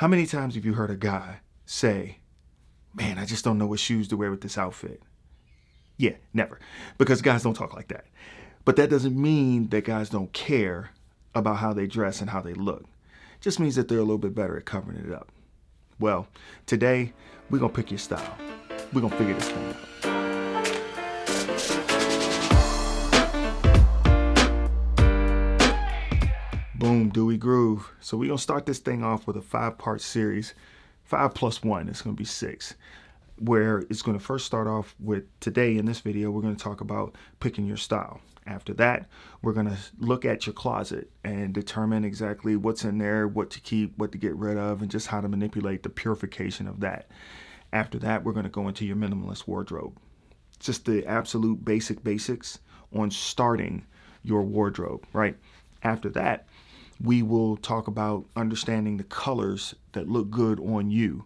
How many times have you heard a guy say, Man, I just don't know what shoes to wear with this outfit? Yeah, never. Because guys don't talk like that. But that doesn't mean that guys don't care about how they dress and how they look. It just means that they're a little bit better at covering it up. Well, today we're to pick your style. We're to figure this thing out. Boom, Dewy Groove. So we're to start this thing off with a five part series, five plus one. It's to be six, where it's to first start off with today in this video, we're to talk about picking your style. After that, we're to look at your closet and determine exactly what's in there, what to keep, what to get rid of, and just how to manipulate the purification of that. After that, we're to go into your minimalist wardrobe. Just the absolute basic basics on starting your wardrobe, right? After that, we will talk about understanding the colors that look good on you.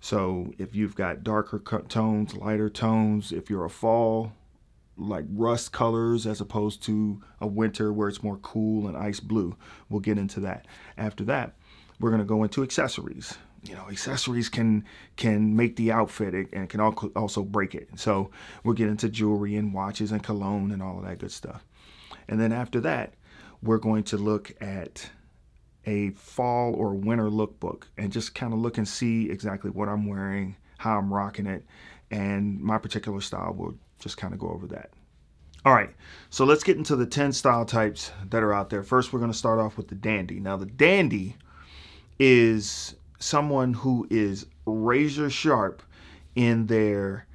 So if you've got darker tones, lighter tones, if you're a fall, like rust colors as opposed to a winter where it's more cool and ice blue, we'll get into that. After that, we're going to go into accessories. You know, accessories can can make the outfit and can also break it. So we'll get into jewelry and watches and cologne and all of that good stuff. And then after that, we're going to look at a fall or winter lookbook and just kind of look and see exactly what I'm wearing, how I'm rocking it, and my particular style. We'll just kind of go over that. All right, so let's get into the 10 style types that are out there. First, we're going to start off with the dandy. Now, the dandy is someone who is razor sharp in their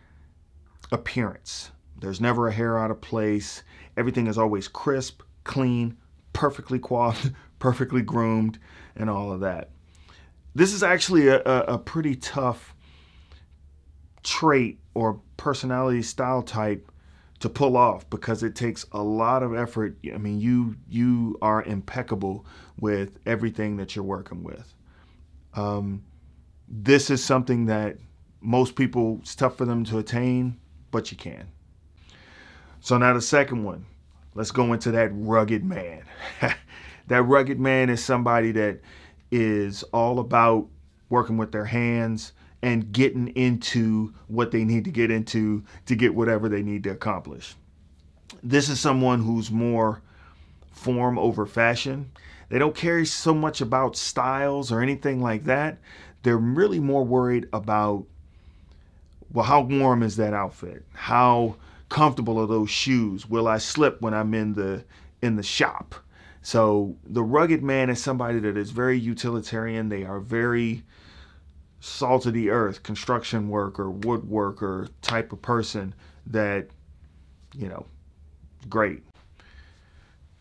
appearance. There's never a hair out of place. Everything is always crisp, clean, perfectly coiffed, perfectly groomed, and all of that. This is actually a, a, a pretty tough trait or personality style type to pull off because it takes a lot of effort. I mean, you you are impeccable with everything that you're working with. Um, this is something that most people it's tough for them to attain, but you can. So now the second one, let's go into that rugged man. that rugged man is somebody that is all about working with their hands and getting into what they need to get into to get whatever they need to accomplish. This is someone who's more form over fashion. They don't care so much about styles or anything like that. They're really more worried about well, how warm is that outfit? How comfortable are those shoes? Will I slip when I'm in the in the shop? So the rugged man is somebody that is very utilitarian. They are very salt of the earth, construction worker, woodworker type of person that, you know, great.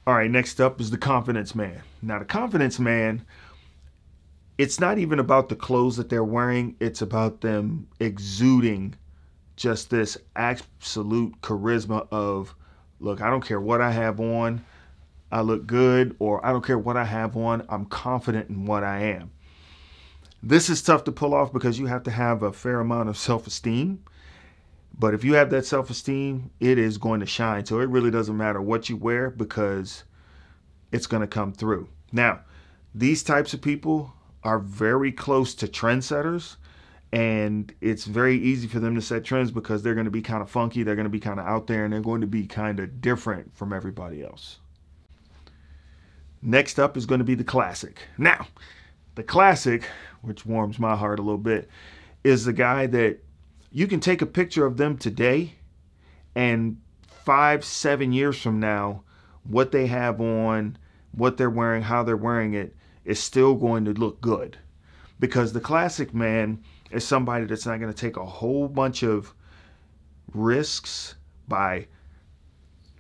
All right, next up is the confidence man. Now, the confidence man, it's not even about the clothes that they're wearing, it's about them exuding just this absolute charisma of, look, I don't care what I have on, I look good, or I don't care what I have on, I'm confident in what I am. This is tough to pull off because you have to have a fair amount of self esteem. But if you have that self esteem, it is going to shine. So it really doesn't matter what you wear because it's going to come through. Now, these types of people are very close to trendsetters. And it's very easy for them to set trends because they're going to be kind of funky, they're going to be kind of out there, and they're going to be kind of different from everybody else. Next up is going to be the classic. Now, the classic, which warms my heart a little bit, is the guy that you can take a picture of them today and five, seven years from now, what they have on, what they're wearing, how they're wearing it is still going to look good. Because the classic man is somebody that's not going to take a whole bunch of risks by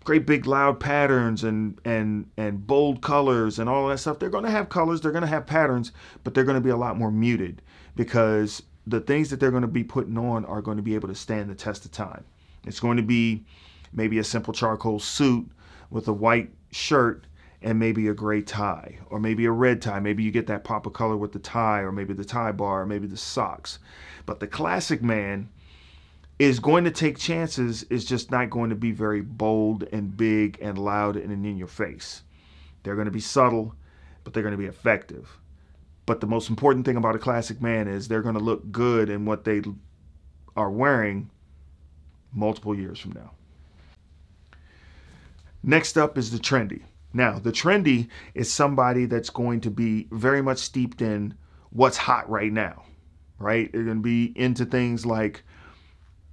great big loud patterns and and and bold colors and all that stuff. They're going to have colors they're going to have patterns but they're going to be a lot more muted because the things that they're going to be putting on are going to be able to stand the test of time. It's going to be maybe a simple charcoal suit with a white shirt and maybe a gray tie or maybe a red tie maybe you get that pop of color with the tie or maybe the tie bar or maybe the socks but the classic man is going to take chances is just not going to be very bold and big and loud and in your face. They're going to be subtle, but they're going to be effective. But the most important thing about a classic man is they're going to look good in what they are wearing multiple years from now. Next up is the trendy. Now, the trendy is somebody that's going to be very much steeped in what's hot right now, right? They're going to be into things like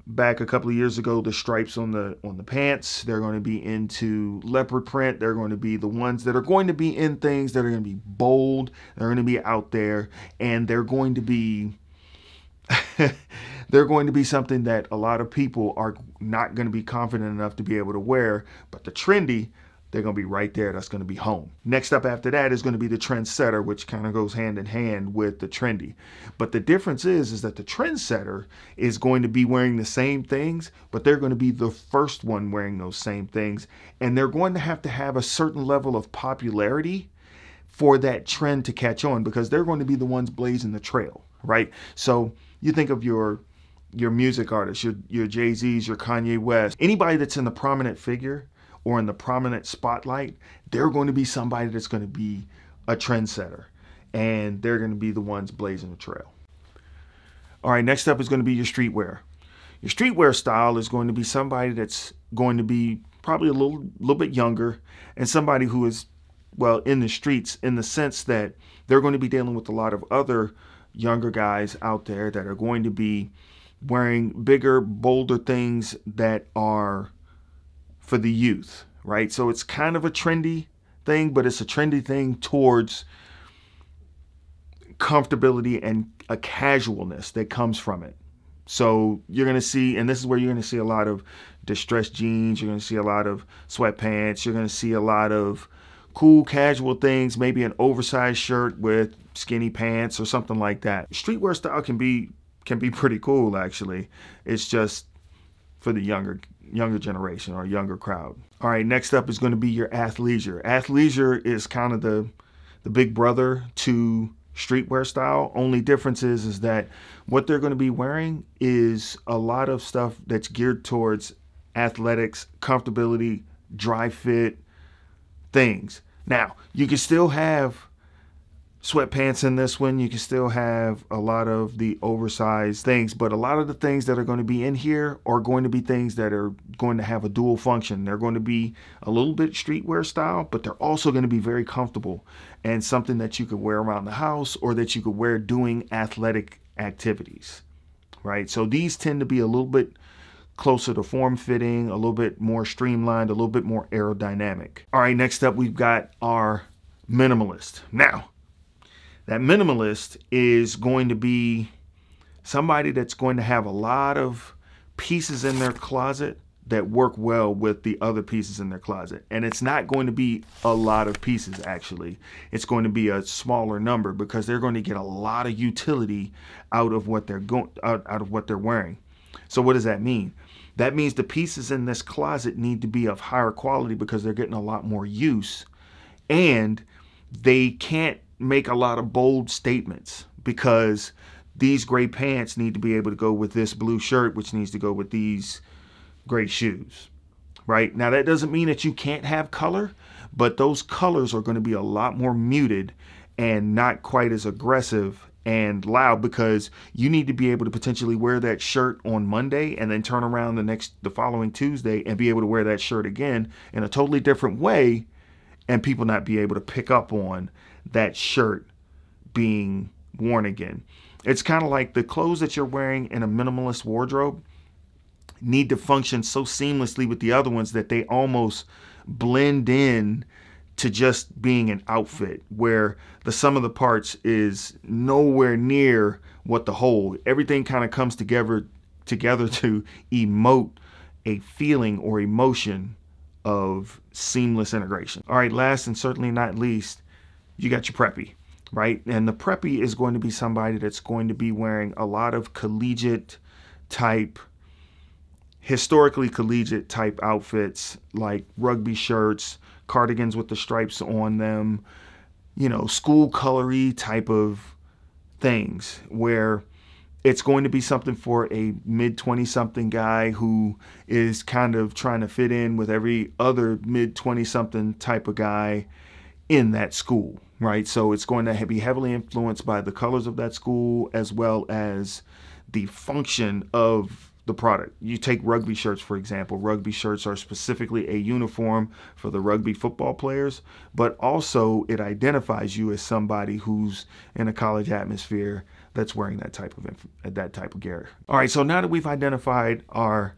back a couple of years ago the stripes on the on the pants. They're going to be into leopard print. They're going to be the ones that are going to be in things that are going to be bold they're going to be out there and they're going to be they're going to be something that a lot of people are not going to be confident enough to be able to wear. But the trendy they're going to be right there. That's going to be home. Next up after that is going to be the trendsetter, which kind of goes hand in hand with the trendy. But the difference is, is that the trendsetter is going to be wearing the same things, but they're going to be the first one wearing those same things. And they're going to have to have a certain level of popularity for that trend to catch on because they're going to be the ones blazing the trail, right? So you think of your your music artists, your your Jay-Z's, your Kanye West, anybody that's in the prominent figure or in the prominent spotlight, they're going to be somebody that's going to be a trendsetter and they're going to be the ones blazing the trail. All right, next up is going to be your streetwear. Your streetwear style is going to be somebody that's going to be probably a little little bit younger and somebody who is well in the streets in the sense that they're going to be dealing with a lot of other younger guys out there that are going to be wearing bigger, bolder things that are for the youth, right? So it's kind of a trendy thing, but it's a trendy thing towards comfortability and a casualness that comes from it. So you're going to see, and this is where you're going to see a lot of distressed jeans, you're going to see a lot of sweatpants, you're going to see a lot of cool casual things, maybe an oversized shirt with skinny pants or something like that. Streetwear style can be can be pretty cool actually. It's just for the younger younger generation or younger crowd. All right, next up is going to be your athleisure. Athleisure is kind of the the big brother to streetwear style. Only difference is, is that what they're going to be wearing is a lot of stuff that's geared towards athletics, comfortability, dry fit things. Now, you can still have sweatpants in this one. You can still have a lot of the oversized things, but a lot of the things that are going to be in here are going to be things that are going to have a dual function. They're going to be a little bit streetwear style, but they're also going to be very comfortable and something that you could wear around the house or that you could wear doing athletic activities, right? So these tend to be a little bit closer to form fitting, a little bit more streamlined, a little bit more aerodynamic. All right, next up, we've got our minimalist. Now, that minimalist is going to be somebody that's going to have a lot of pieces in their closet that work well with the other pieces in their closet. And it's not going to be a lot of pieces actually. It's going to be a smaller number because they're going to get a lot of utility out of what they're going out, out of what they're wearing. So what does that mean? That means the pieces in this closet need to be of higher quality because they're getting a lot more use and they can't make a lot of bold statements because these gray pants need to be able to go with this blue shirt, which needs to go with these gray shoes, right? Now, that doesn't mean that you can't have color, but those colors are going to be a lot more muted and not quite as aggressive and loud because you need to be able to potentially wear that shirt on Monday and then turn around the next the following Tuesday and be able to wear that shirt again in a totally different way and people not be able to pick up on that shirt being worn again. It's kind of like the clothes that you're wearing in a minimalist wardrobe need to function so seamlessly with the other ones that they almost blend in to just being an outfit where the sum of the parts is nowhere near what the whole everything kind of comes together together to emote a feeling or emotion of seamless integration. All right, last and certainly not least, you got your preppy, right? And the preppy is going to be somebody that's going to be wearing a lot of collegiate type, historically collegiate type outfits like rugby shirts, cardigans with the stripes on them, you know, school colory type of things where it's going to be something for a mid 20 something guy who is kind of trying to fit in with every other mid 20 something type of guy in that school, right? So it's going to be heavily influenced by the colors of that school as well as the function of the product. You take rugby shirts, for example. Rugby shirts are specifically a uniform for the rugby football players, but also it identifies you as somebody who's in a college atmosphere that's wearing that type of that type of gear. All right, so now that we've identified our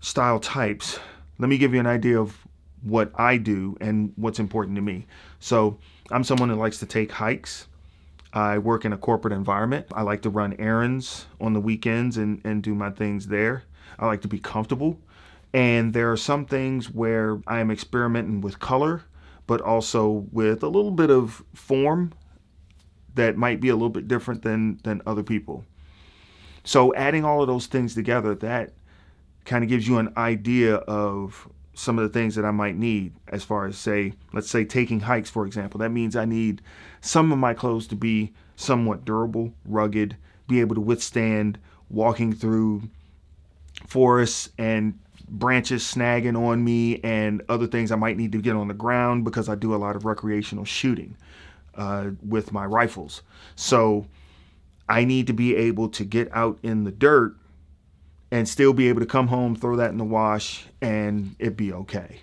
style types, let me give you an idea of what I do and what's important to me. So I'm someone that likes to take hikes. I work in a corporate environment. I like to run errands on the weekends and, and do my things there. I like to be comfortable. And there are some things where I am experimenting with color, but also with a little bit of form that might be a little bit different than, than other people. So adding all of those things together, that kind of gives you an idea of some of the things that I might need as far as say, let's say taking hikes, for example. That means I need some of my clothes to be somewhat durable, rugged, be able to withstand walking through forests and branches snagging on me and other things I might need to get on the ground because I do a lot of recreational shooting uh, with my rifles. So I need to be able to get out in the dirt and still be able to come home, throw that in the wash, and it be okay.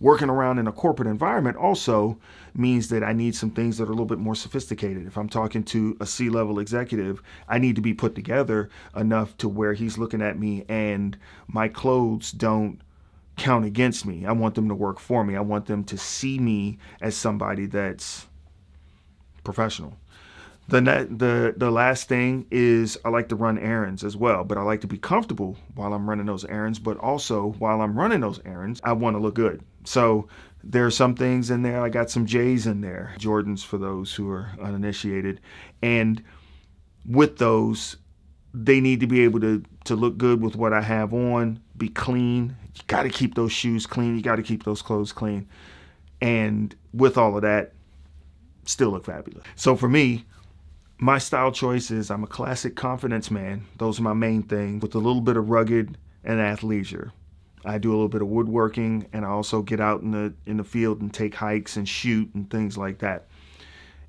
Working around in a corporate environment also means that I need some things that are a little bit more sophisticated. If I'm talking to a C level executive, I need to be put together enough to where he's looking at me and my clothes don't count against me. I want them to work for me. I want them to see me as somebody that's professional. The, the the last thing is I like to run errands as well, but I like to be comfortable while I'm running those errands. But also while I'm running those errands, I want to look good. So there are some things in there. I got some J's in there, Jordans for those who are uninitiated, and with those, they need to be able to to look good with what I have on, be clean. You got to keep those shoes clean. You got to keep those clothes clean, and with all of that, still look fabulous. So for me, my style choice is I'm a classic confidence man. Those are my main things with a little bit of rugged and athleisure. I do a little bit of woodworking and I also get out in the in the field and take hikes and shoot and things like that.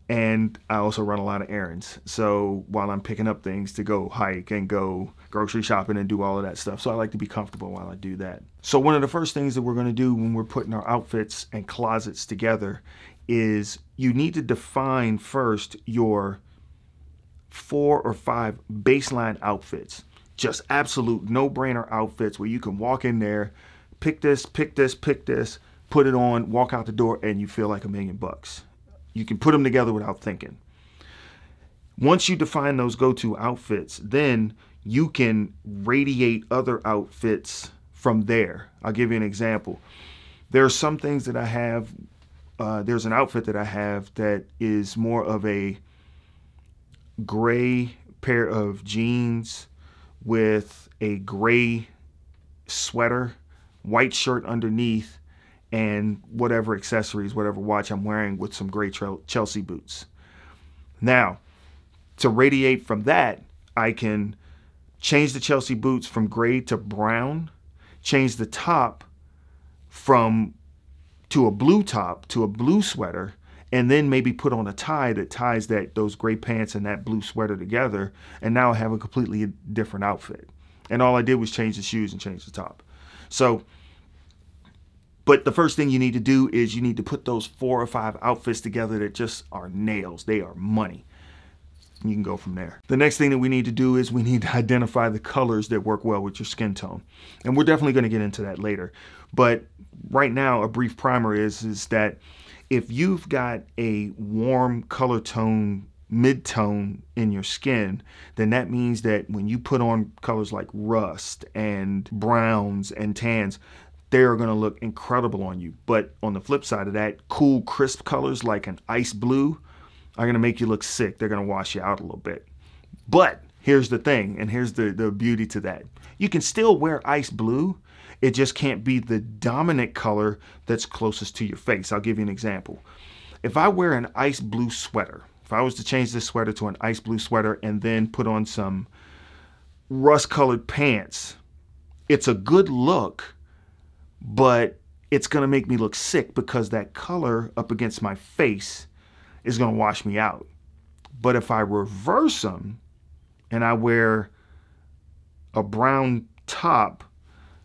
And I also run a lot of errands. So while I'm picking up things to go hike and go grocery shopping and do all of that stuff. So I like to be comfortable while I do that. So one of the first things that we're going to do when we're putting our outfits and closets together is you need to define first your four or five baseline outfits. Just absolute no brainer outfits where you can walk in there, pick this, pick this, pick this, put it on, walk out the door, and you feel like a million bucks. You can put them together without thinking. Once you define those go to outfits, then you can radiate other outfits from there. I'll give you an example. There are some things that I have. Uh, there's an outfit that I have that is more of a gray pair of jeans with a gray sweater, white shirt underneath, and whatever accessories, whatever watch I'm wearing with some gray Chelsea boots. Now, to radiate from that, I can change the Chelsea boots from gray to brown, change the top from to a blue top to a blue sweater, and then maybe put on a tie that ties that those gray pants and that blue sweater together and now I have a completely different outfit and all I did was change the shoes and change the top so but the first thing you need to do is you need to put those four or five outfits together that just are nails they are money you can go from there. The next thing that we need to do is we need to identify the colors that work well with your skin tone. And we're definitely going to get into that later. But right now, a brief primer is, is that if you've got a warm color tone mid-tone in your skin, then that means that when you put on colors like rust and browns and tans, they're going to look incredible on you. But on the flip side of that, cool, crisp colors like an ice blue are going to make you look sick. They're going to wash you out a little bit. But here's the thing, and here's the, the beauty to that. You can still wear ice blue it just can't be the dominant color that's closest to your face. I'll give you an example. If I wear an ice blue sweater, if I was to change this sweater to an ice blue sweater and then put on some rust colored pants, it's a good look, but it's going to make me look sick because that color up against my face is going to wash me out. But if I reverse them and I wear a brown top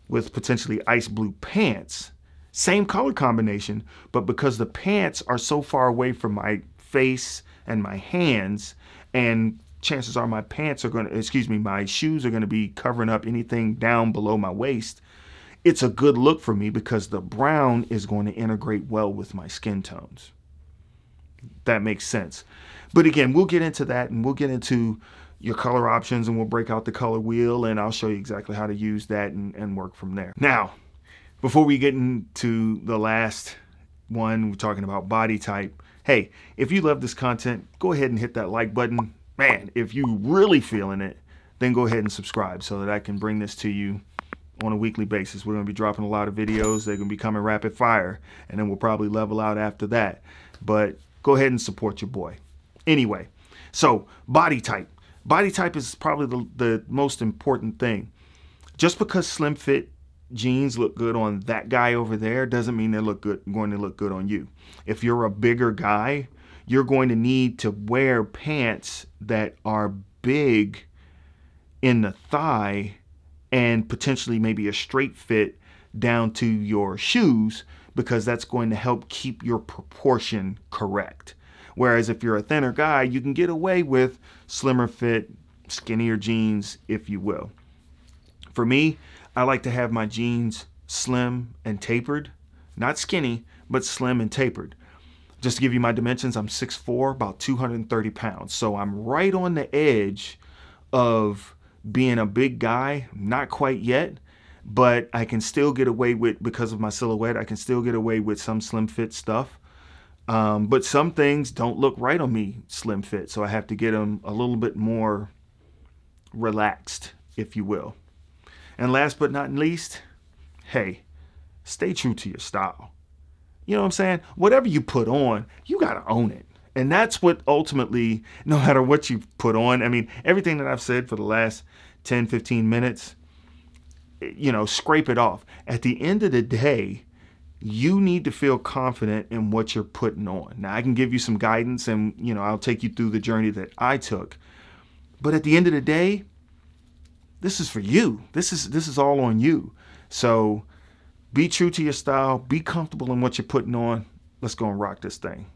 with potentially ice blue pants, same color combination, but because the pants are so far away from my face and my hands, and chances are my pants are going to, excuse me, my shoes are going to be covering up anything down below my waist, it's a good look for me because the brown is going to integrate well with my skin tones. That makes sense. But again, we'll get into that and we'll get into your color options and we'll break out the color wheel and I'll show you exactly how to use that and, and work from there. Now, before we get into the last one, we're talking about body type. Hey, if you love this content, go ahead and hit that like button. Man, if you really feeling it, then go ahead and subscribe so that I can bring this to you on a weekly basis. We're going to be dropping a lot of videos. They're going to be coming rapid fire, and then we'll probably level out after that. But go ahead and support your boy. Anyway, so body type. Body type is probably the, the most important thing. Just because slim fit jeans look good on that guy over there doesn't mean they look good going to look good on you. If you're a bigger guy, you're going to need to wear pants that are big in the thigh and potentially maybe a straight fit down to your shoes because that's going to help keep your proportion correct. Whereas if you're a thinner guy, you can get away with slimmer fit, skinnier jeans, if you will. For me, I like to have my jeans slim and tapered, not skinny, but slim and tapered. Just to give you my dimensions, I'm 6'4", about 230 pounds. So I'm right on the edge of being a big guy, not quite yet, but I can still get away with, because of my silhouette, I can still get away with some slim fit stuff. Um, but some things don't look right on me slim fit, so I have to get them a little bit more relaxed, if you will. And last but not least, hey, stay true to your style. You know what I'm saying? Whatever you put on, you got to own it. And that's what ultimately, no matter what you put on, I mean, everything that I've said for the last 10, 15 minutes, you know, scrape it off. At the end of the day, you need to feel confident in what you're putting on. Now, I can give you some guidance and, you know, I'll take you through the journey that I took. But at the end of the day, this is for you. This is this is all on you. So be true to your style, be comfortable in what you're putting on. Let's go and rock this thing.